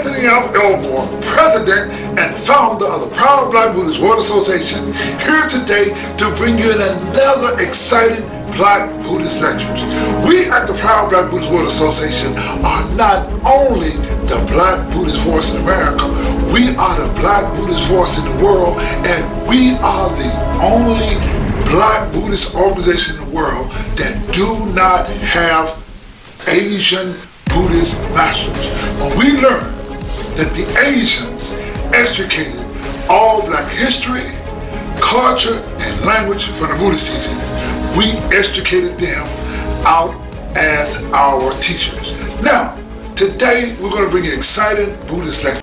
Anthony F. Elmore, President and founder of the Proud Black Buddhist World Association, here today to bring you another exciting Black Buddhist lectures. We at the Proud Black Buddhist World Association are not only the Black Buddhist force in America, we are the Black Buddhist force in the world, and we are the only Black Buddhist organization in the world that do not have Asian Buddhist masters. When we learned that the Asians educated all black history, culture, and language from the Buddhist teachings, we educated them out as our teachers. Now, today we're going to bring you exciting Buddhist lecture.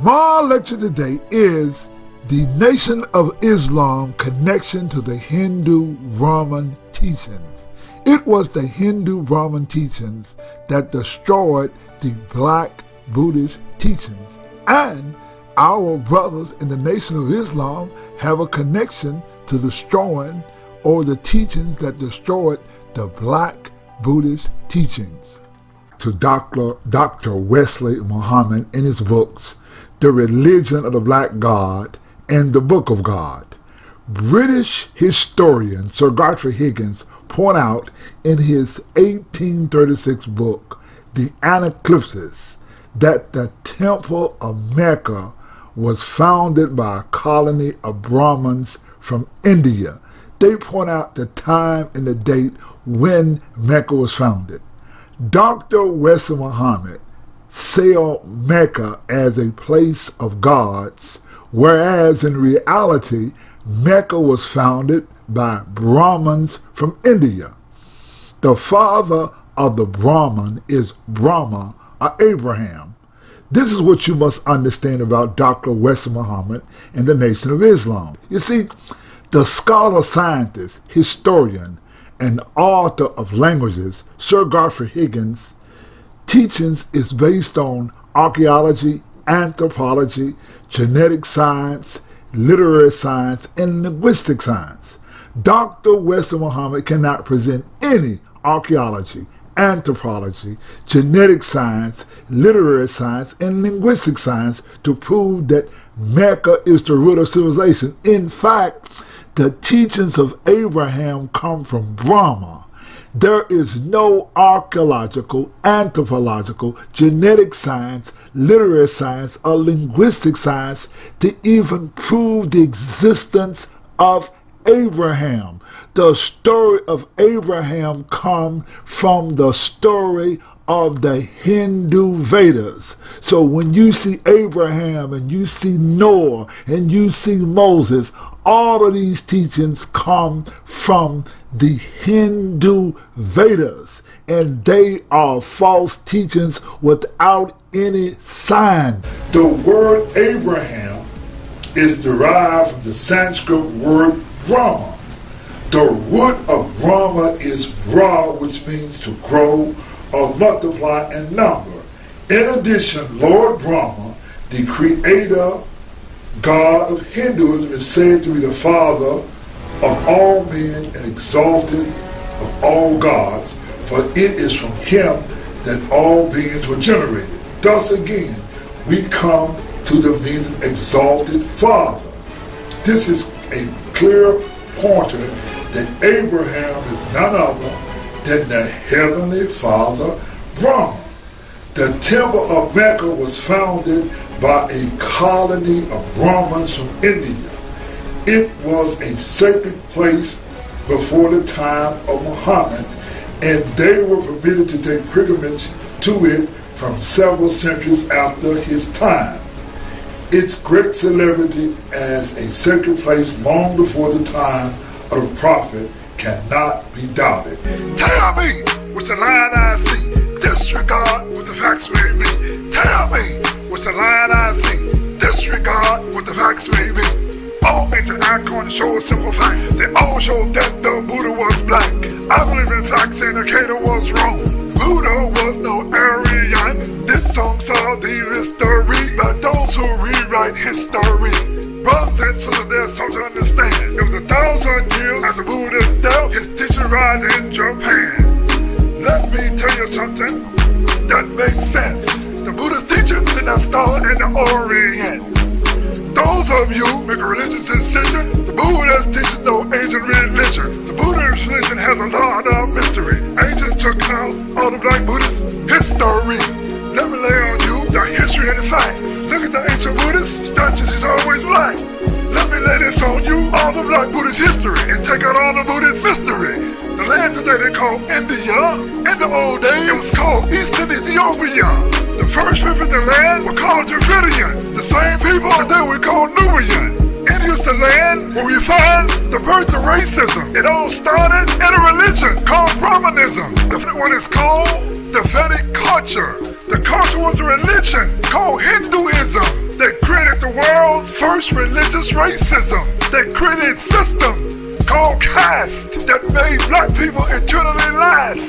My lecture today is the Nation of Islam connection to the Hindu Brahman teachings. It was the Hindu Brahman teachings that destroyed the black Buddhist teachings. And our brothers in the Nation of Islam have a connection to the destroying or the teachings that destroyed the black Buddhist teachings. To Dr. Dr. Wesley Muhammad in his books, The Religion of the Black God and the Book of God. British historian Sir Godfrey Higgins point out in his 1836 book, The Anacalypsis, that the Temple of Mecca was founded by a colony of Brahmins from India. They point out the time and the date when Mecca was founded. Dr. Wesley Muhammad saw Mecca as a place of gods, whereas in reality, Mecca was founded by Brahmins from India. The father of the Brahman is Brahma Uh, Abraham. This is what you must understand about Dr. Wesley Muhammad and the Nation of Islam. You see, the scholar scientist, historian, and author of languages, Sir Godfrey Higgins, teachings is based on archaeology, anthropology, genetic science, literary science, and linguistic science. Dr. Wesley Muhammad cannot present any archaeology, anthropology, genetic science, literary science, and linguistic science to prove that Mecca is the root of civilization. In fact, the teachings of Abraham come from Brahma. There is no archaeological, anthropological, genetic science, literary science, or linguistic science to even prove the existence of Abraham. The story of Abraham comes from the story of the Hindu Vedas. So when you see Abraham and you see Noah and you see Moses, all of these teachings come from the Hindu Vedas. And they are false teachings without any sign. The word Abraham is derived from the Sanskrit word Brahma. The root of Brahma is Ra, which means to grow or multiply in number. In addition, Lord Brahma, the creator God of Hinduism, is said to be the father of all men and exalted of all gods, for it is from him that all beings were generated. Thus again, we come to the meaning exalted father. This is a clear pointer that Abraham is none other than the heavenly father Brahma. The temple of Mecca was founded by a colony of Brahmins from India. It was a sacred place before the time of Muhammad, and they were permitted to take pilgrimage to it from several centuries after his time. Its great celebrity as a sacred place long before the time of the prophet cannot be doubted. Tell me what's the line I see. Disregard what the facts may be. Tell me what's the line I see. Disregard what the facts may be. All ancient icons show a simple fact. They all show that the Buddha was black. I believe in facts indicator was wrong. Buddha was no Aryan. This song saw the history, but those who rewrite history. Runs into there's something to understand. Teaching in Japan. Let me tell you something that makes sense. The Buddha's teachings that started in the Orient. Those of you make a religious decision, the Buddhists teach no ancient religion. The Buddhist religion has a lot of mystery. Ancient took out all the black Buddhist history. Let me lay on you the history and the facts. Look at the ancient Buddhist statues is always black. Let me lay this on you, all the black Buddhist history, and take out all the Buddhist mystery. The land today they call India. In the old days, it was called Eastern Ethiopia. The first people in the land were called Dravidian. The same people today we call Nubian. India's the land where we find the birth of racism. It all started in a religion called Brahmanism. The one is called the Vedic culture. The culture was a religion called Hinduism that created the world's first religious racism. They created a system called that made black people eternally last.